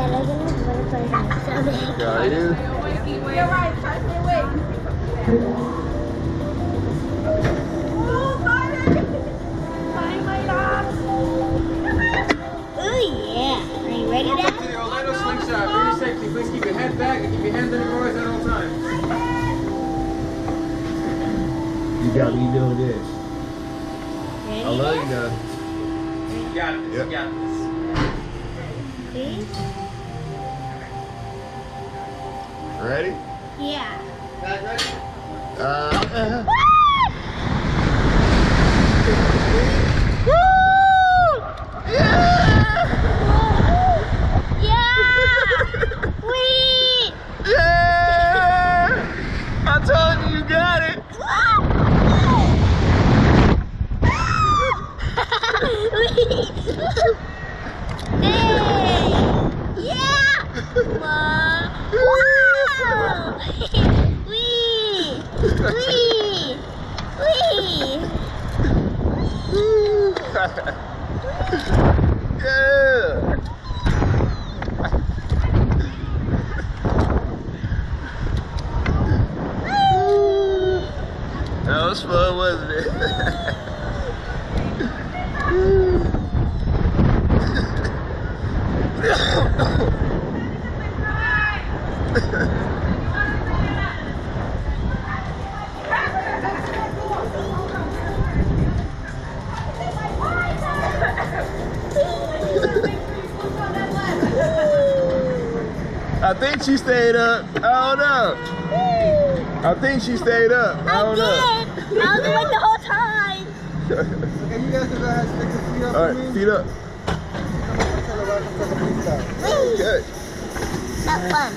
so big. Yeah. You're right. Try to stay awake. Oh, Carter! Find my dogs. Oh yeah. Are you ready, Welcome to Dad? the Orlando Slingshot. Very safety. Please keep your head back and keep your hands on your drawers at all times. You got me doing this. Ready, I love you, guys. You got this. Yep. You got this. Please? Ready? Yeah. Uh, Yeah! Wait! yeah! I told you you got it. hey! Yeah! Wow! Wow! Wee! Wee! Wee! Yeah! That was fun, wasn't it? I think she stayed up. I don't know. I think she stayed up. I I don't know. did! I was awake the whole time! Okay, you guys can go ahead and stick your feet up All for right, me. feet up. Tell her welcome to the pizza. Okay. That fun.